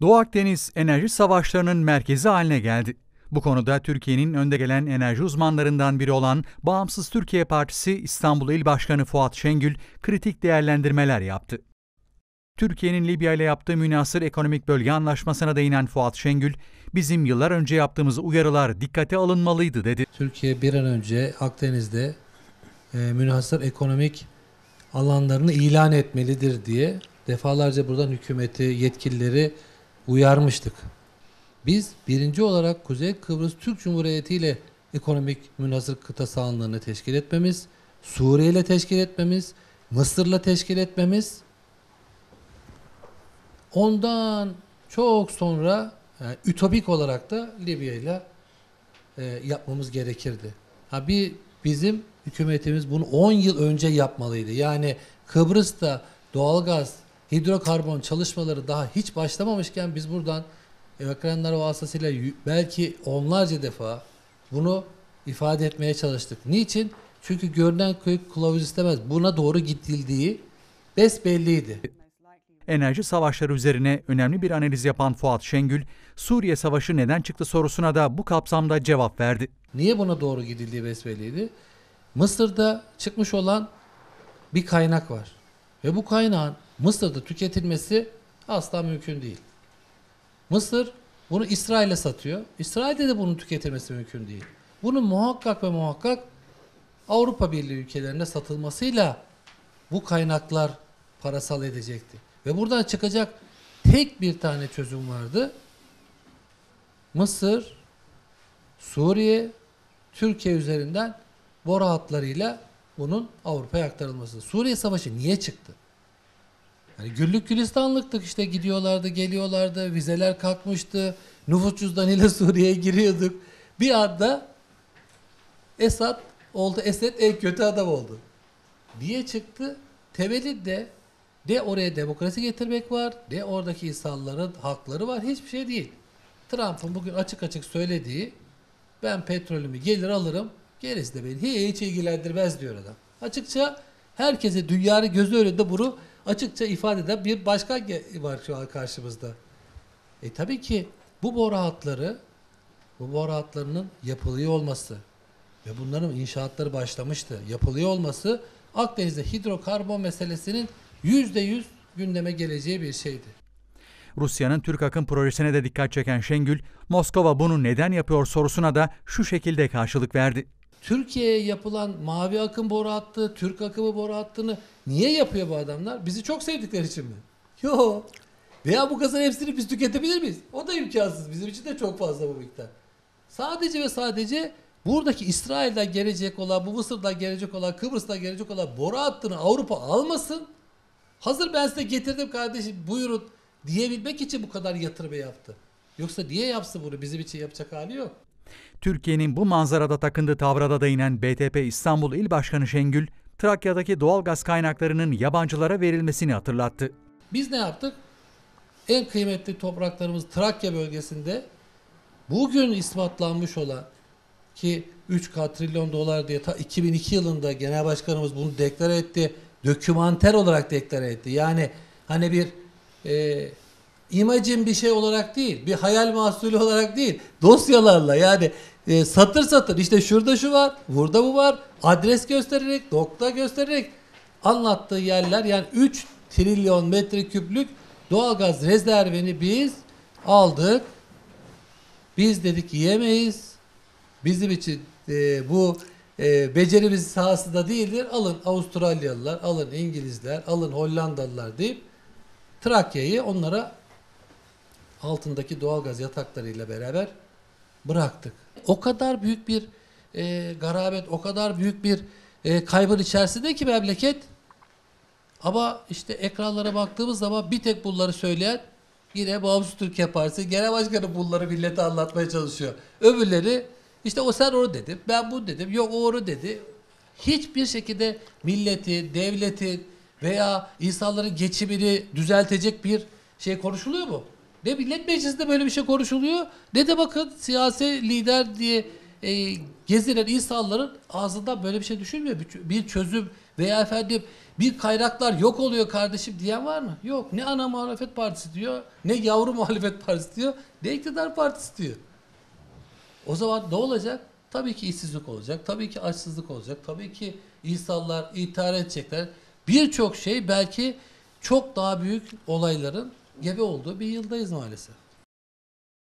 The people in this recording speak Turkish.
Doğu Akdeniz enerji savaşlarının merkezi haline geldi. Bu konuda Türkiye'nin önde gelen enerji uzmanlarından biri olan Bağımsız Türkiye Partisi İstanbul İl Başkanı Fuat Şengül kritik değerlendirmeler yaptı. Türkiye'nin Libya ile yaptığı münasır ekonomik bölge anlaşmasına değinen Fuat Şengül, bizim yıllar önce yaptığımız uyarılar dikkate alınmalıydı dedi. Türkiye bir an önce Akdeniz'de e, münhasır ekonomik alanlarını ilan etmelidir diye defalarca buradan hükümeti, yetkilileri uyarmıştık. Biz birinci olarak Kuzey Kıbrıs Türk Cumhuriyeti ile ekonomik münhasır kıta sahanlığını teşkil etmemiz, Suriye ile teşkil etmemiz, Mısır'la teşkil etmemiz, ondan çok sonra yani ütopik olarak da Libya ile e, yapmamız gerekirdi. Ha bir bizim hükümetimiz bunu 10 yıl önce yapmalıydı. Yani Kıbrıs'ta doğalgaz, hidrokarbon çalışmaları daha hiç başlamamışken biz buradan ekranlar vasıtasıyla belki onlarca defa bunu ifade etmeye çalıştık. Niçin? Çünkü görünen köy kılavuz istemez. Buna doğru gidildiği besbelliydi. Enerji savaşları üzerine önemli bir analiz yapan Fuat Şengül, Suriye Savaşı neden çıktı sorusuna da bu kapsamda cevap verdi. Niye buna doğru gidildiği besbelliydi. Mısır'da çıkmış olan bir kaynak var. Ve bu kaynağın Mısır'da tüketilmesi asla mümkün değil. Mısır bunu İsrail'e satıyor. İsrail'de de bunun tüketilmesi mümkün değil. Bunun muhakkak ve muhakkak Avrupa Birliği ülkelerine satılmasıyla bu kaynaklar parasal edecekti. Ve buradan çıkacak tek bir tane çözüm vardı. Mısır, Suriye, Türkiye üzerinden boru hatlarıyla bunun Avrupa'ya aktarılması. Suriye Savaşı niye çıktı? Yani güllük gülistanlıktık işte gidiyorlardı, geliyorlardı, vizeler kalkmıştı, nüfus cüzdanıyla Suriye'ye giriyorduk. Bir anda Esad oldu, Esed en kötü adam oldu. Diye çıktı. Temeli de de oraya demokrasi getirmek var, de oradaki insanların hakları var. Hiçbir şey değil. Trump'ın bugün açık açık söylediği ben petrolümü gelir alırım, gerisi de beni hiç ilgilendirmez diyor adam. Açıkça herkese dünyanın gözü önünde bunu açıkça ifade eden bir başkan var şu an karşımızda. E tabii ki bu boru hatları, bu boru hatlarının yapılıyor olması ve bunların inşaatları başlamıştı. Yapılıyor olması Akdeniz'de hidrokarbon meselesinin yüzde yüz gündeme geleceği bir şeydi. Rusya'nın Türk akım projesine de dikkat çeken Şengül, Moskova bunu neden yapıyor sorusuna da şu şekilde karşılık verdi. Türkiye'ye yapılan mavi akım boru hattı, Türk akımı boru hattını niye yapıyor bu adamlar? Bizi çok sevdikleri için mi? Yo. Veya bu gazın hepsini biz tüketebilir miyiz? O da imkansız. Bizim için de çok fazla bu miktar. Sadece ve sadece buradaki İsrail'den gelecek olan, bu Mısır'dan gelecek olan, Kıbrıs'tan gelecek olan boru hattını Avrupa almasın. Hazır ben size getirdim kardeşim buyurun diyebilmek için bu kadar yatırımı yaptı. Yoksa niye yapsın bunu? Bizim için yapacak hali yok. Türkiye'nin bu manzarada takındığı tavra da BTP İstanbul İl Başkanı Şengül, Trakya'daki doğal gaz kaynaklarının yabancılara verilmesini hatırlattı. Biz ne yaptık? En kıymetli topraklarımız Trakya bölgesinde bugün ispatlanmış olan ki 3K trilyon dolar diye ta 2002 yılında genel başkanımız bunu deklare etti. Dokümanter olarak deklare etti. Yani hani bir e, imajin bir şey olarak değil, bir hayal mahsulü olarak değil, dosyalarla yani e, satır satır işte şurada şu var, burada bu var, adres göstererek, nokta göstererek anlattığı yerler yani 3 trilyon metreküplük doğalgaz rezervini biz aldık. Biz dedik yiyemeyiz. Bizim için e, bu e, becerimiz sahasında değildir. Alın Avustralyalılar, alın İngilizler, alın Hollandalılar deyip Trakya'yı onlara altındaki doğalgaz yataklarıyla beraber bıraktık. O kadar büyük bir e, garabet, o kadar büyük bir e, kaybın içerisinde ki memleket. Ama işte ekranlara baktığımız zaman bir tek bunları söyleyen yine Bağımsız Türkiye Partisi Genel Başkanı bunları millete anlatmaya çalışıyor. Öbürleri işte o sen onu dedim, ben bunu dedim, yok o onu dedi. Hiçbir şekilde milleti, devleti veya insanların geçimini düzeltecek bir şey konuşuluyor mu? Ne millet meclisinde böyle bir şey konuşuluyor ne de bakın siyasi lider diye e, gezilen insanların ağzından böyle bir şey düşünmüyor. Bir- Bir çözüm veya efendim bir kaynaklar yok oluyor kardeşim diyen var mı? Yok. Ne ana muhalefet partisi diyor, ne yavru muhalefet partisi diyor, ne iktidar partisi diyor. O zaman ne olacak? Tabii ki işsizlik olacak, tabii ki açsızlık olacak, tabii ki insanlar intihar edecekler. Birçok şey belki çok daha büyük olayların gebe olduğu bir yıldayız maalesef.